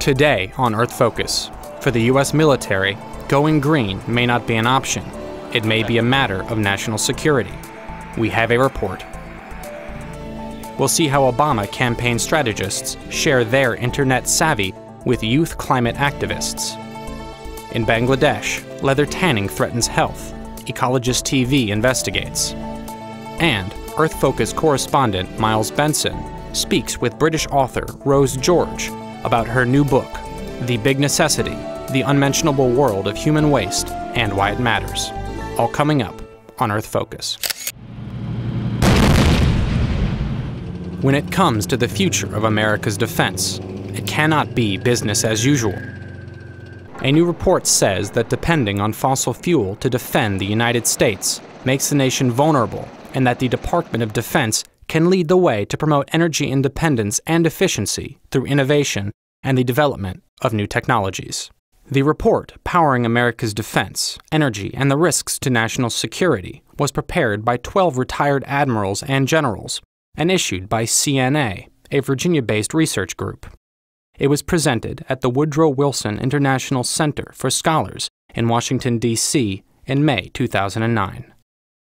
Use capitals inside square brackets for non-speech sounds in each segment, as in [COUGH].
Today on Earth Focus, for the U.S. military, going green may not be an option. It may be a matter of national security. We have a report. We'll see how Obama campaign strategists share their internet savvy with youth climate activists. In Bangladesh, leather tanning threatens health. Ecologist TV investigates. And Earth Focus correspondent Miles Benson speaks with British author Rose George about her new book, The Big Necessity The Unmentionable World of Human Waste and Why It Matters. All coming up on Earth Focus. When it comes to the future of America's defense, it cannot be business as usual. A new report says that depending on fossil fuel to defend the United States makes the nation vulnerable, and that the Department of Defense can lead the way to promote energy independence and efficiency through innovation and the development of new technologies. The report, Powering America's Defense, Energy, and the Risks to National Security, was prepared by 12 retired admirals and generals and issued by CNA, a Virginia based research group. It was presented at the Woodrow Wilson International Center for Scholars in Washington, D.C. in May 2009.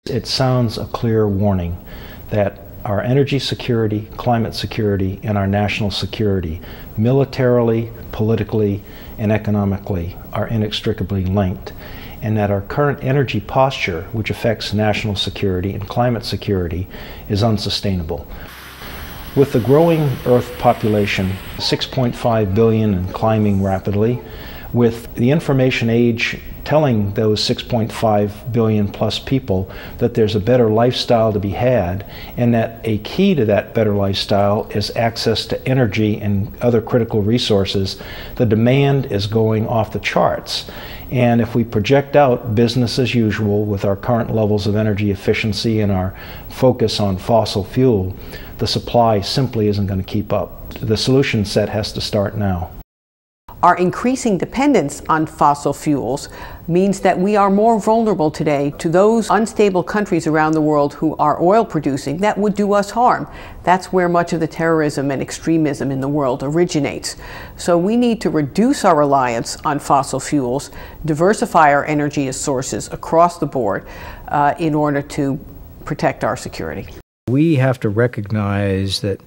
It sounds a clear warning that our energy security, climate security, and our national security, militarily, politically, and economically, are inextricably linked, and that our current energy posture, which affects national security and climate security, is unsustainable. With the growing Earth population, 6.5 billion and climbing rapidly, with the information age telling those 6.5 billion plus people that there's a better lifestyle to be had, and that a key to that better lifestyle is access to energy and other critical resources, the demand is going off the charts. And if we project out business as usual with our current levels of energy efficiency and our focus on fossil fuel, the supply simply isn't going to keep up. The solution set has to start now. Our increasing dependence on fossil fuels means that we are more vulnerable today to those unstable countries around the world who are oil producing that would do us harm. That's where much of the terrorism and extremism in the world originates. So we need to reduce our reliance on fossil fuels, diversify our energy sources across the board uh, in order to protect our security. We have to recognize that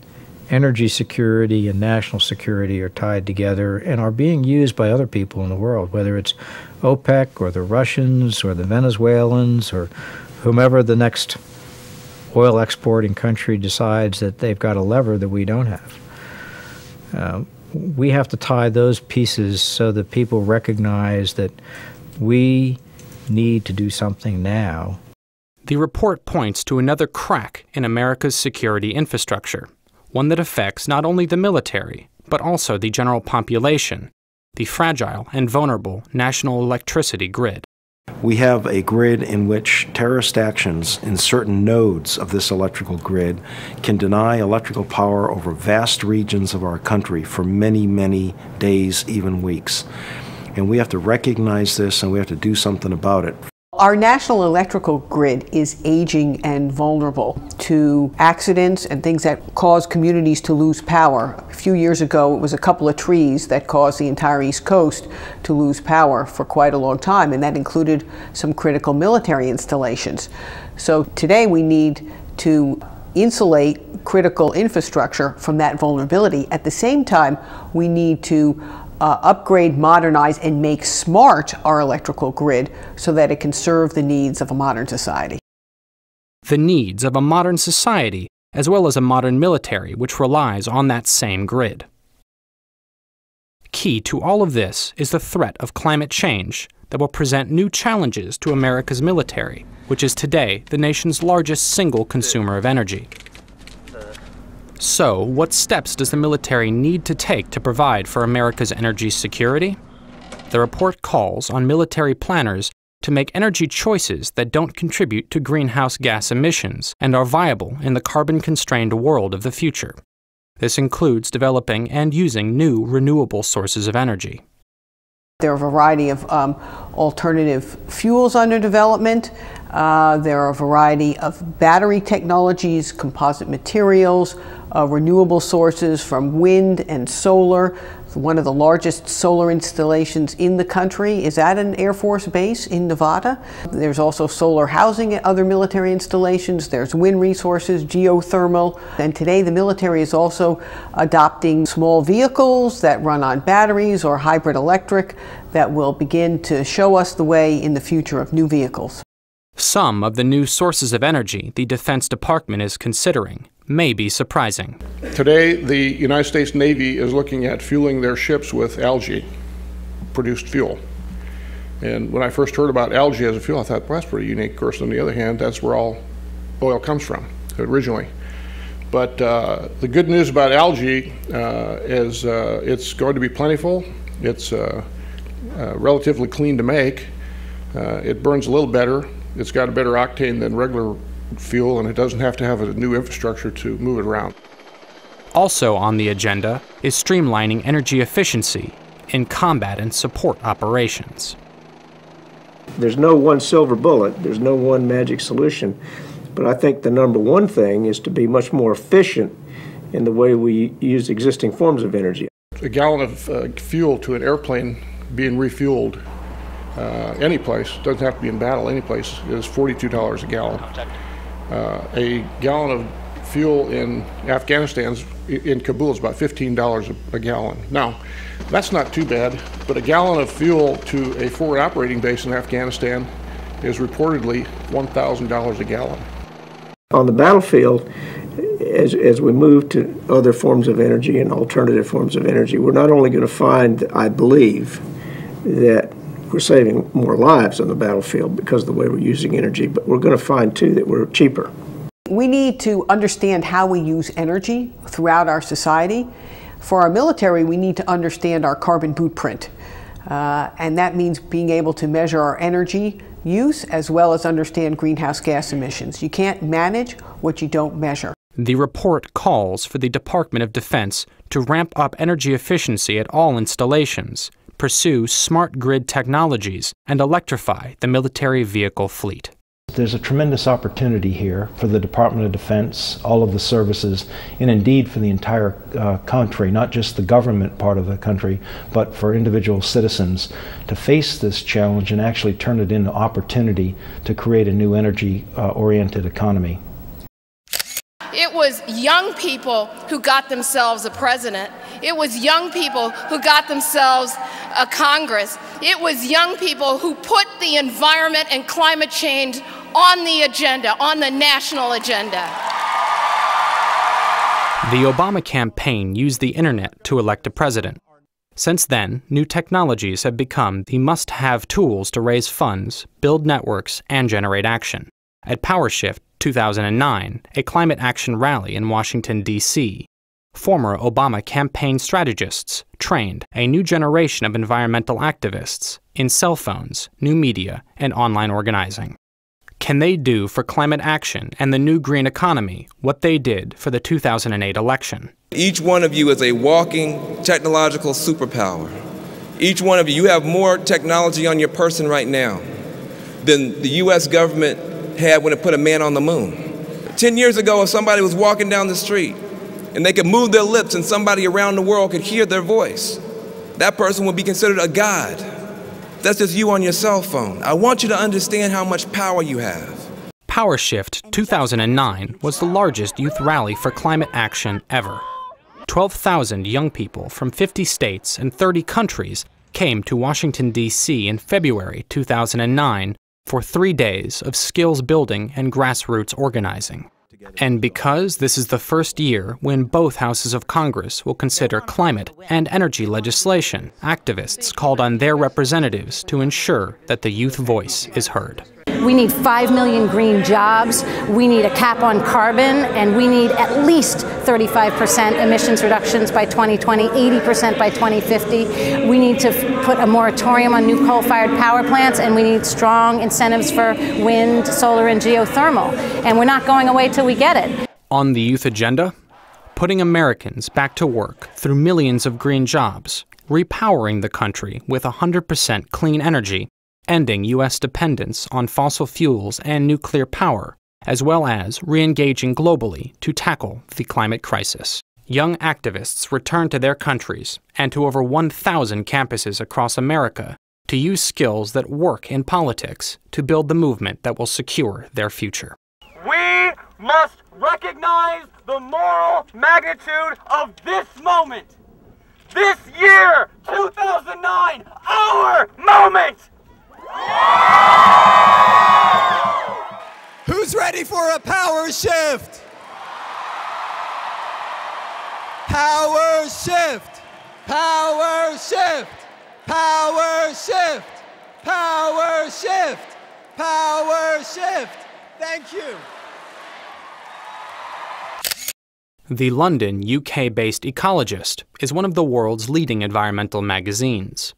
energy security and national security are tied together and are being used by other people in the world, whether it's OPEC or the Russians or the Venezuelans or whomever the next oil exporting country decides that they've got a lever that we don't have. Uh, we have to tie those pieces so that people recognize that we need to do something now. The report points to another crack in America's security infrastructure one that affects not only the military, but also the general population, the fragile and vulnerable national electricity grid. We have a grid in which terrorist actions in certain nodes of this electrical grid can deny electrical power over vast regions of our country for many, many days, even weeks. And we have to recognize this and we have to do something about it. Our national electrical grid is aging and vulnerable to accidents and things that cause communities to lose power. A few years ago, it was a couple of trees that caused the entire East Coast to lose power for quite a long time, and that included some critical military installations. So today we need to insulate critical infrastructure from that vulnerability. At the same time, we need to uh, upgrade, modernize, and make smart our electrical grid so that it can serve the needs of a modern society. The needs of a modern society, as well as a modern military which relies on that same grid. Key to all of this is the threat of climate change that will present new challenges to America's military, which is today the nation's largest single consumer of energy. So, what steps does the military need to take to provide for America's energy security? The report calls on military planners to make energy choices that don't contribute to greenhouse gas emissions and are viable in the carbon constrained world of the future. This includes developing and using new renewable sources of energy. There are a variety of um, alternative fuels under development. Uh, there are a variety of battery technologies, composite materials, uh, renewable sources from wind and solar. One of the largest solar installations in the country is at an Air Force base in Nevada. There's also solar housing at other military installations. There's wind resources, geothermal. And today the military is also adopting small vehicles that run on batteries or hybrid electric that will begin to show us the way in the future of new vehicles. Some of the new sources of energy the Defense Department is considering may be surprising. Today, the United States Navy is looking at fueling their ships with algae produced fuel. And when I first heard about algae as a fuel, I thought, well, that's pretty unique. Of course, on the other hand, that's where all oil comes from originally. But uh, the good news about algae uh, is uh, it's going to be plentiful. It's uh, uh, relatively clean to make. Uh, it burns a little better. It's got a better octane than regular fuel, and it doesn't have to have a new infrastructure to move it around. Also on the agenda is streamlining energy efficiency in combat and support operations. There's no one silver bullet, there's no one magic solution, but I think the number one thing is to be much more efficient in the way we use existing forms of energy. A gallon of uh, fuel to an airplane being refueled uh, any place, doesn't have to be in battle, any place, is $42 a gallon. Uh, a gallon of fuel in Afghanistan's in Kabul is about $15 a, a gallon. Now, that's not too bad, but a gallon of fuel to a forward operating base in Afghanistan is reportedly $1,000 a gallon. On the battlefield, as, as we move to other forms of energy and alternative forms of energy, we're not only going to find, I believe, that we're saving more lives on the battlefield because of the way we're using energy, but we're going to find too that we're cheaper. We need to understand how we use energy throughout our society. For our military, we need to understand our carbon bootprint. Uh, and that means being able to measure our energy use as well as understand greenhouse gas emissions. You can't manage what you don't measure. The report calls for the Department of Defense to ramp up energy efficiency at all installations pursue smart grid technologies and electrify the military vehicle fleet. There's a tremendous opportunity here for the Department of Defense, all of the services, and indeed for the entire uh, country, not just the government part of the country, but for individual citizens to face this challenge and actually turn it into opportunity to create a new energy uh, oriented economy. It was young people who got themselves a president. It was young people who got themselves a Congress. It was young people who put the environment and climate change on the agenda, on the national agenda. The Obama campaign used the internet to elect a president. Since then, new technologies have become the must have tools to raise funds, build networks, and generate action. At PowerShift 2009, a climate action rally in Washington, D.C., former Obama campaign strategists trained a new generation of environmental activists in cell phones, new media, and online organizing. Can they do for climate action and the new green economy what they did for the 2008 election? Each one of you is a walking technological superpower. Each one of you, you have more technology on your person right now than the U.S. government had when it put a man on the moon. Ten years ago, if somebody was walking down the street and they could move their lips and somebody around the world could hear their voice, that person would be considered a god. That's just you on your cell phone. I want you to understand how much power you have. PowerShift 2009 was the largest youth rally for climate action ever. 12,000 young people from 50 states and 30 countries came to Washington, D.C. in February 2009 for three days of skills building and grassroots organizing. And because this is the first year when both houses of Congress will consider climate and energy legislation, activists called on their representatives to ensure that the youth voice is heard. We need 5 million green jobs. We need a cap on carbon, and we need at least 35% emissions reductions by 2020, 80% by 2050. We need to put a moratorium on new coal fired power plants, and we need strong incentives for wind, solar, and geothermal. And we're not going away till we get it. On the youth agenda, putting Americans back to work through millions of green jobs, repowering the country with 100% clean energy, ending U.S. dependence on fossil fuels and nuclear power, as well as re engaging globally to tackle the climate crisis. Young activists return to their countries and to over 1,000 campuses across America to use skills that work in politics to build the movement that will secure their future. We must recognize the moral magnitude of this moment. This year, 2009, our moment! Who's ready for a power shift? Power shift! Power shift! Power shift! Power shift! Power shift! Thank you. The London, UK based Ecologist is one of the world's leading environmental magazines.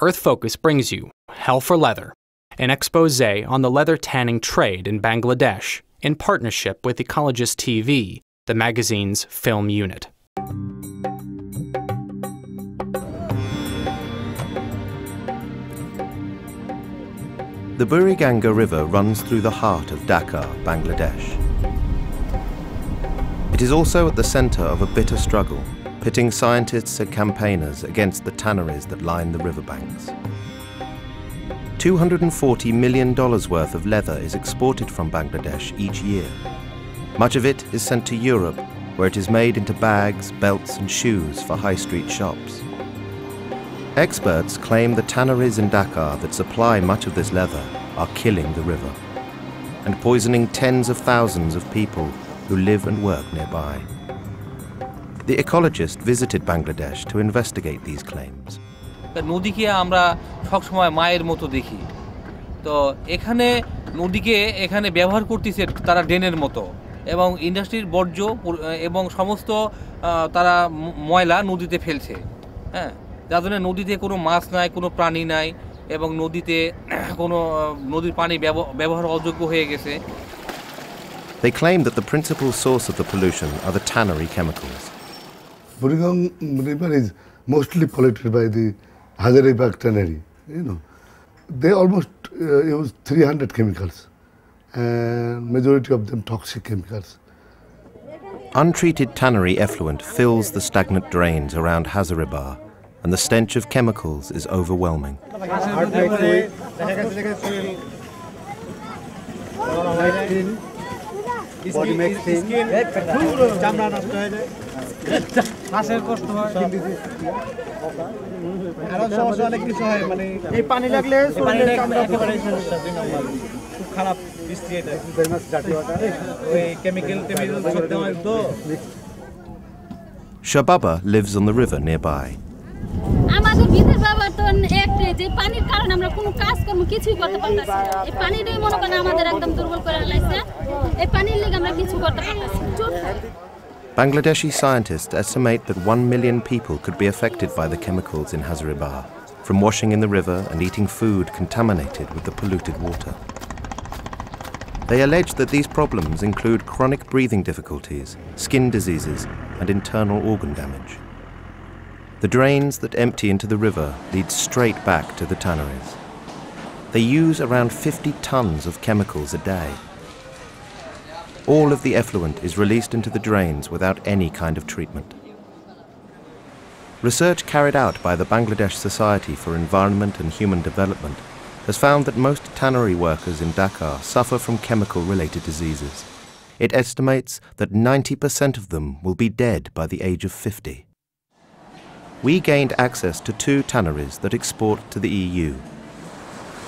Earth Focus brings you Hell for Leather, an expose on the leather tanning trade in Bangladesh in partnership with Ecologist TV, the magazine's film unit. The Buriganga River runs through the heart of Dhaka, Bangladesh. It is also at the center of a bitter struggle, pitting scientists and campaigners against the tanneries that line the riverbanks. $240 million worth of leather is exported from Bangladesh each year. Much of it is sent to Europe, where it is made into bags, belts and shoes for high street shops. Experts claim the tanneries in Dhaka that supply much of this leather are killing the river and poisoning tens of thousands of people who live and work nearby. The ecologist visited Bangladesh to investigate these claims. নদীকে আমরা সবসময় মায়ের মতো দেখি তো এখানে নদীকে এখানে ব্যবহার করতেছে তারা ড্রেনের মতো এবং ইন্ডাস্ট্রির বর্জ্য এবং সমস্ত তারা ময়লা নদীতে ফেলছে হ্যাঁ যার জন্য নদীতে কোনো মাছ নাই কোনো প্রাণী নাই এবং নদীতে কোনো নদীর পানি ব্যবহার অযোগ্য হয়ে গেছে They claim that the principal source of the pollution are the tannery chemicals. Buriganga River is mostly polluted by the Hazaribagh tannery. You know, they almost uh, use 300 chemicals, and majority of them toxic chemicals. Untreated tannery effluent fills the stagnant drains around Hazaribagh and the stench of chemicals is overwhelming. Shababa lives on the river nearby. আমাদের একটা যে পানির কারণে আমরা কোনো কাজ কর্ম কিছুই করতে পারতেছি না। এই পানিটাই আমাদের একদম দুর্বল করে এই পানির লেগে আমরা কিছু করতে Bangladeshi scientists estimate that 1 million people could be affected by the chemicals in Hazaribagh from washing in the river and eating food contaminated with the polluted water. They allege that these problems include chronic breathing difficulties, skin diseases, and internal organ damage. The drains that empty into the river lead straight back to the tanneries. They use around 50 tons of chemicals a day. All of the effluent is released into the drains without any kind of treatment. Research carried out by the Bangladesh Society for Environment and Human Development has found that most tannery workers in Dhaka suffer from chemical-related diseases. It estimates that 90% of them will be dead by the age of 50 we gained access to two tanneries that export to the EU.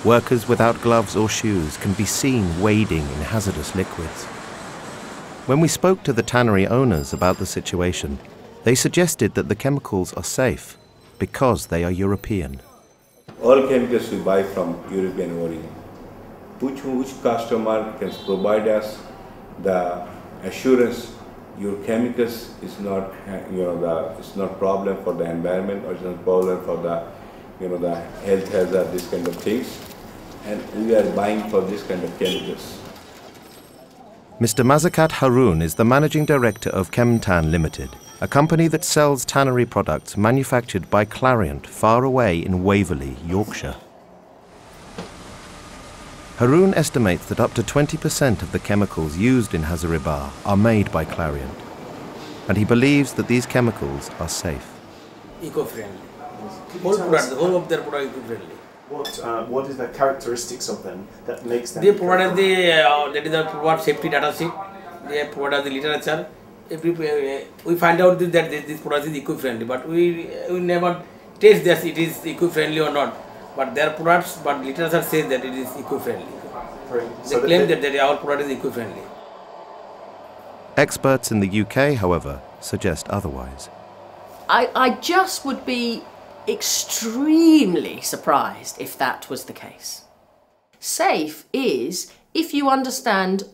Workers without gloves or shoes can be seen wading in hazardous liquids. When we spoke to the tannery owners about the situation, they suggested that the chemicals are safe because they are European. All chemicals we buy from European origin. Which, which customer can provide us the assurance your chemicals is not, you know, the, it's not problem for the environment or it's not problem for the, you know, the health hazard, this kind of things. And we are buying for this kind of chemicals. Mr. Mazakat Harun is the managing director of Chemtan Limited, a company that sells tannery products manufactured by Clariant far away in Waverley, Yorkshire. Haroon estimates that up to 20% of the chemicals used in Hazaribagh are made by Clariant, and he believes that these chemicals are safe. Eco-friendly. Of their eco-friendly. What, uh, what is the characteristics of them that makes them? They provide the uh, that is the provide safety data sheet. They provide the literature. Every uh, we find out that this, this product is eco-friendly, but we we never test that it is eco-friendly or not. But their products, but literature says that it is eco-friendly. Right. They So that claim they- that, that our product is eco-friendly. Experts in the UK, however, suggest otherwise. I, I just would be extremely surprised if that was the case. Safe is if you understand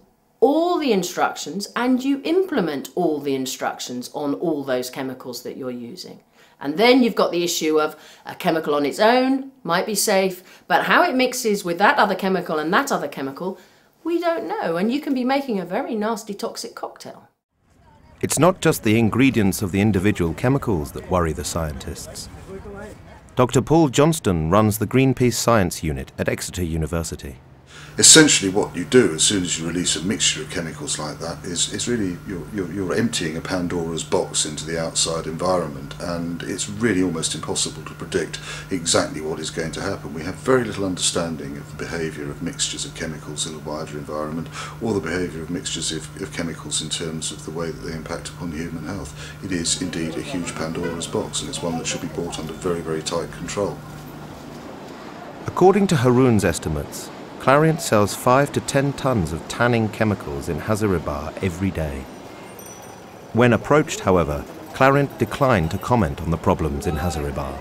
all the instructions and you implement all the instructions on all those chemicals that you're using. And then you've got the issue of a chemical on its own might be safe, but how it mixes with that other chemical and that other chemical, we don't know. And you can be making a very nasty toxic cocktail. It's not just the ingredients of the individual chemicals that worry the scientists. Dr. Paul Johnston runs the Greenpeace Science Unit at Exeter University. Essentially what you do as soon as you release a mixture of chemicals like that is, is really you're, you're, you're emptying a Pandora's box into the outside environment and it's really almost impossible to predict exactly what is going to happen. We have very little understanding of the behaviour of mixtures of chemicals in a wider environment or the behaviour of mixtures of, of chemicals in terms of the way that they impact upon human health. It is indeed a huge Pandora's box and it's one that should be brought under very, very tight control. According to Haroon's estimates, Clariant sells 5 to 10 tons of tanning chemicals in Hazaribagh every day. When approached, however, Clariant declined to comment on the problems in Hazaribagh.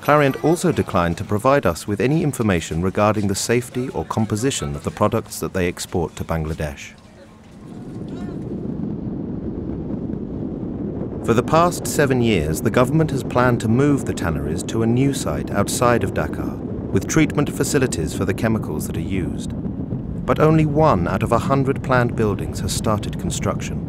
Clariant also declined to provide us with any information regarding the safety or composition of the products that they export to Bangladesh. For the past seven years, the government has planned to move the tanneries to a new site outside of Dhaka, with treatment facilities for the chemicals that are used. But only one out of a hundred planned buildings has started construction.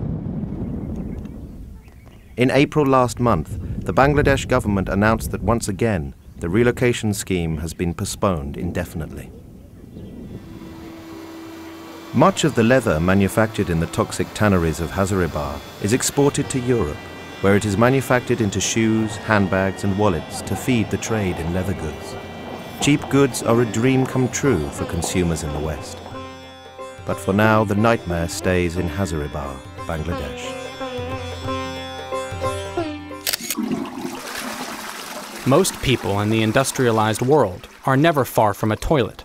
In April last month, the Bangladesh government announced that once again, the relocation scheme has been postponed indefinitely. Much of the leather manufactured in the toxic tanneries of Hazaribagh is exported to Europe, where it is manufactured into shoes, handbags, and wallets to feed the trade in leather goods. Cheap goods are a dream come true for consumers in the West. But for now, the nightmare stays in Hazaribagh, Bangladesh. Most people in the industrialized world are never far from a toilet.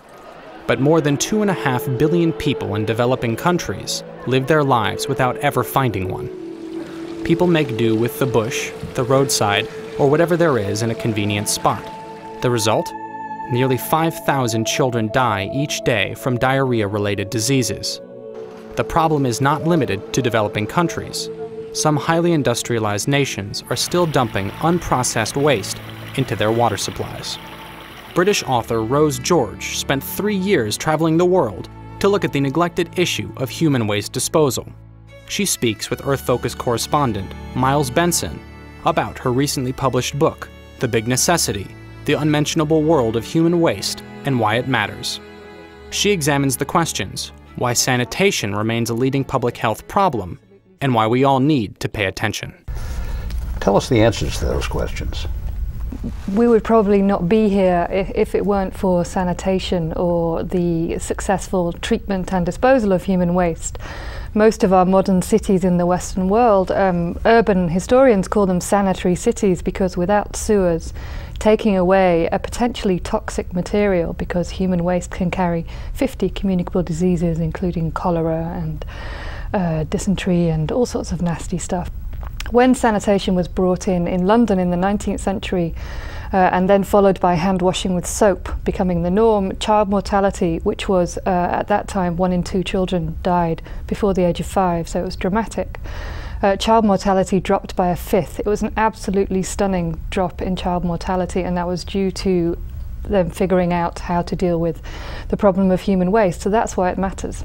But more than two and a half billion people in developing countries live their lives without ever finding one. People make do with the bush, the roadside, or whatever there is in a convenient spot. The result? Nearly 5,000 children die each day from diarrhea related diseases. The problem is not limited to developing countries. Some highly industrialized nations are still dumping unprocessed waste into their water supplies. British author Rose George spent three years traveling the world to look at the neglected issue of human waste disposal. She speaks with Earth Focus correspondent Miles Benson about her recently published book, The Big Necessity The Unmentionable World of Human Waste and Why It Matters. She examines the questions why sanitation remains a leading public health problem and why we all need to pay attention. Tell us the answers to those questions. we would probably not be here if, if it weren't for sanitation or the successful treatment and disposal of human waste. Most of our modern cities in the Western world, um, urban historians call them sanitary cities because without sewers, taking away a potentially toxic material because human waste can carry 50 communicable diseases, including cholera and uh, dysentery and all sorts of nasty stuff when sanitation was brought in in London in the 19th century uh, and then followed by hand washing with soap becoming the norm, child mortality, which was uh, at that time one in two children died before the age of five, so it was dramatic. Uh, child mortality dropped by a fifth. It was an absolutely stunning drop in child mortality, and that was due to them figuring out how to deal with the problem of human waste. So that's why it matters.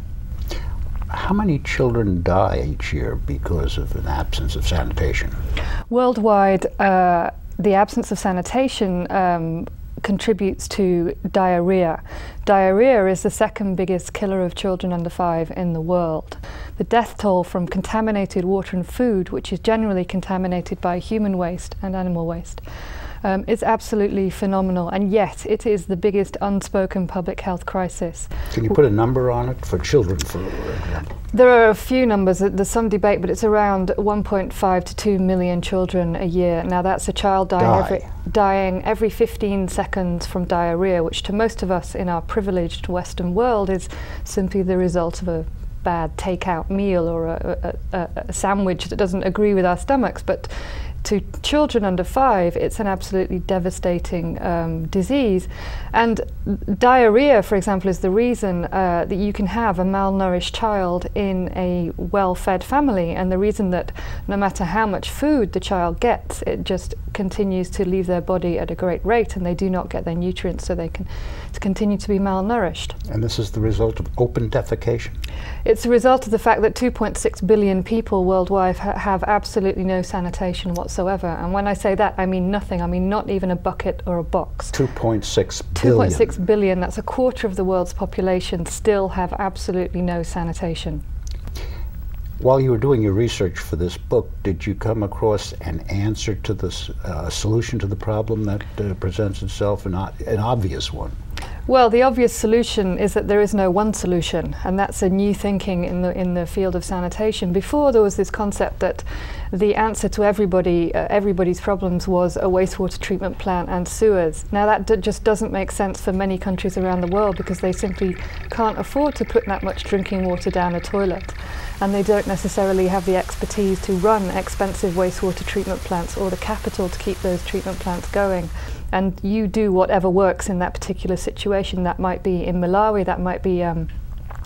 How many children die each year because of an absence of sanitation? Worldwide, uh, the absence of sanitation um, contributes to diarrhea. Diarrhea is the second biggest killer of children under five in the world. The death toll from contaminated water and food, which is generally contaminated by human waste and animal waste, um, is absolutely phenomenal. And yet, it is the biggest unspoken public health crisis. Can you put a number on it for children, for example? There are a few numbers. There's some debate, but it's around 1.5 to 2 million children a year. Now, that's a child dying Die. every dying every 15 seconds from diarrhea, which to most of us in our privileged Western world is simply the result of a bad takeout meal or a, a, a, a sandwich that doesn't agree with our stomachs. But to children under five, it's an absolutely devastating um, disease. And diarrhea, for example, is the reason uh, that you can have a malnourished child in a well fed family, and the reason that no matter how much food the child gets, it just continues to leave their body at a great rate and they do not get their nutrients, so they can to continue to be malnourished. And this is the result of open defecation. It's a result of the fact that 2.6 billion people worldwide ha- have absolutely no sanitation whatsoever. And when I say that, I mean nothing. I mean not even a bucket or a box. 2.6 billion. 2.6 billion, that's a quarter of the world's population, still have absolutely no sanitation. While you were doing your research for this book, did you come across an answer to this, uh, solution to the problem that uh, presents itself, an, o- an obvious one? Well, the obvious solution is that there is no one solution, and that's a new thinking in the in the field of sanitation. Before there was this concept that the answer to everybody uh, everybody's problems was a wastewater treatment plant and sewers. Now that just doesn't make sense for many countries around the world because they simply can't afford to put that much drinking water down a toilet, and they don't necessarily have the expertise to run expensive wastewater treatment plants or the capital to keep those treatment plants going and you do whatever works in that particular situation. That might be in Malawi, that might be um,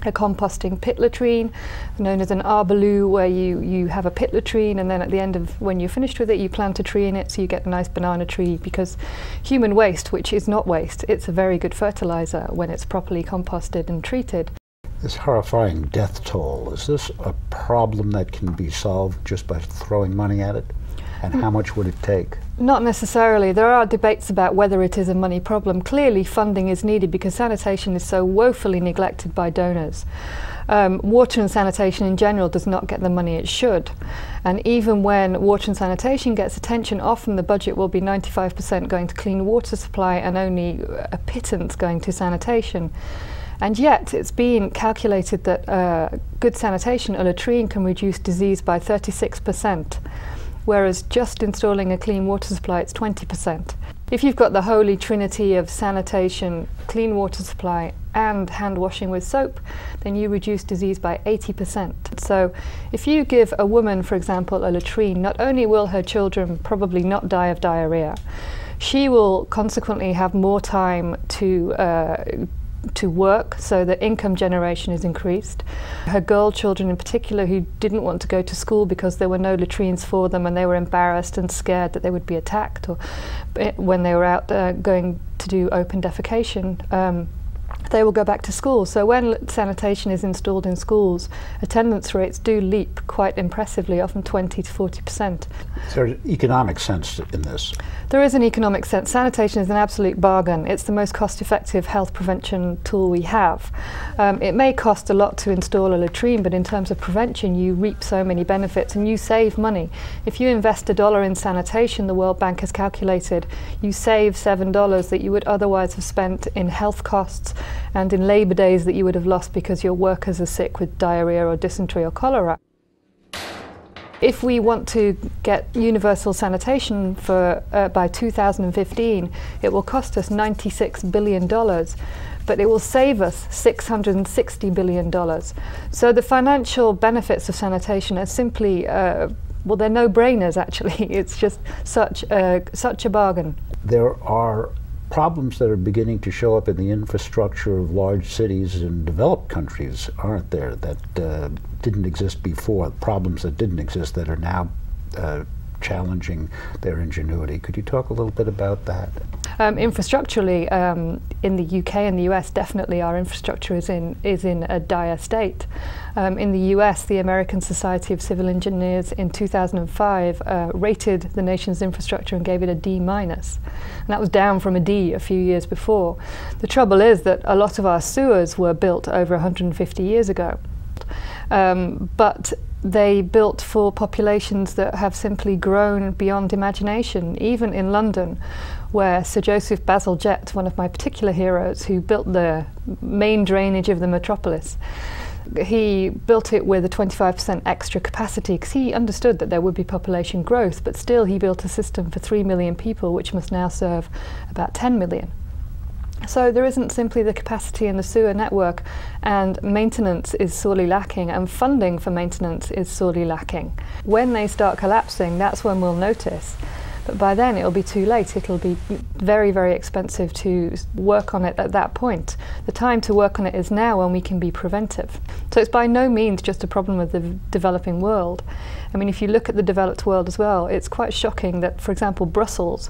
a composting pit latrine, known as an arborloo, where you, you have a pit latrine and then at the end of when you're finished with it, you plant a tree in it so you get a nice banana tree because human waste, which is not waste, it's a very good fertilizer when it's properly composted and treated. This horrifying death toll, is this a problem that can be solved just by throwing money at it? And how much would it take? Not necessarily. There are debates about whether it is a money problem. Clearly, funding is needed because sanitation is so woefully neglected by donors. Um, water and sanitation in general does not get the money it should. And even when water and sanitation gets attention, often the budget will be 95% going to clean water supply and only a pittance going to sanitation. And yet, it's been calculated that uh, good sanitation, a latrine, can reduce disease by 36% whereas just installing a clean water supply, it's 20%. If you've got the holy trinity of sanitation, clean water supply, and hand washing with soap, then you reduce disease by 80%. So, if you give a woman, for example, a latrine, not only will her children probably not die of diarrhea, she will consequently have more time to uh, to work so that income generation is increased. Her girl children in particular who didn't want to go to school because there were no latrines for them and they were embarrassed and scared that they would be attacked or eh, when they were out uh, going to do open defecation um, they will go back to school. So when sanitation is installed in schools, attendance rates do leap quite impressively, often 20 to 40 percent. There's economic sense in this. There is an economic sense. Sanitation is an absolute bargain. It's the most cost effective health prevention tool we have. Um, it may cost a lot to install a latrine, but in terms of prevention, you reap so many benefits and you save money. If you invest a dollar in sanitation, the World Bank has calculated you save $7 that you would otherwise have spent in health costs and in labour days that you would have lost because your workers are sick with diarrhea or dysentery or cholera. If we want to get universal sanitation for uh, by 2015, it will cost us 96 billion dollars, but it will save us 660 billion dollars. So the financial benefits of sanitation are simply uh, well, they're no-brainers. Actually, [LAUGHS] it's just such a such a bargain. There are problems that are beginning to show up in the infrastructure of large cities in developed countries, aren't there, that uh, didn't exist before, problems that didn't exist that are now uh, challenging their ingenuity. Could you talk a little bit about that? Um, infrastructurally, um, in the UK and the US, definitely our infrastructure is in is in a dire state. Um, in the US, the American Society of Civil Engineers in 2005 uh, rated the nation's infrastructure and gave it a D minus, and that was down from a D a few years before. The trouble is that a lot of our sewers were built over 150 years ago. Um, but they built for populations that have simply grown beyond imagination, even in London, where Sir Joseph Basil Bazalgette, one of my particular heroes, who built the main drainage of the metropolis, he built it with a 25% extra capacity because he understood that there would be population growth, but still he built a system for 3 million people, which must now serve about 10 million. So there isn't simply the capacity in the sewer network, and maintenance is sorely lacking, and funding for maintenance is sorely lacking. When they start collapsing, that's when we'll notice. But by then it'll be too late. It'll be very, very expensive to work on it at that point. The time to work on it is now when we can be preventive. So it's by no means just a problem of the developing world. I mean, if you look at the developed world as well, it's quite shocking that, for example, Brussels,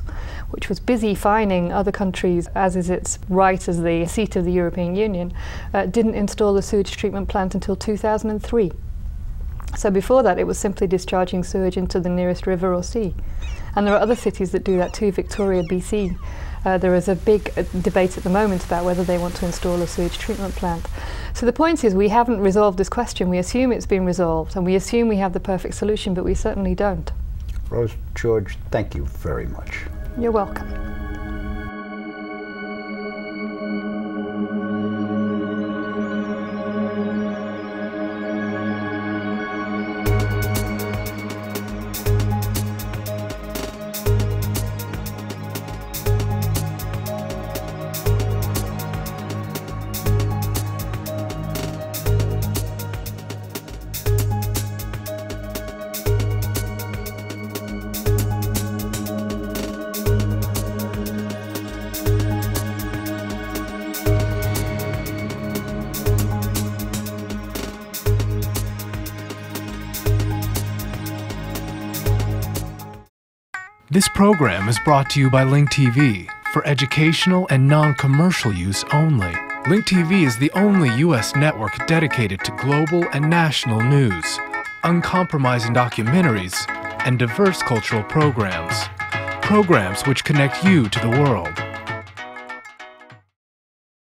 which was busy fining other countries, as is its right as the seat of the European Union, uh, didn't install a sewage treatment plant until 2003. So before that, it was simply discharging sewage into the nearest river or sea. And there are other cities that do that too, Victoria, BC. Uh, there is a big uh, debate at the moment about whether they want to install a sewage treatment plant. So the point is we haven't resolved this question. We assume it's been resolved and we assume we have the perfect solution, but we certainly don't. Rose George, thank you very much. You're welcome. This program is brought to you by Link TV for educational and non-commercial use only. Link TV is the only U.S. network dedicated to global and national news, uncompromising documentaries, and diverse cultural programs. Programs which connect you to the world.